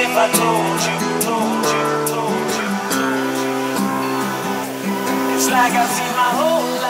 If I told you, told you, told you. It's like I see my whole life.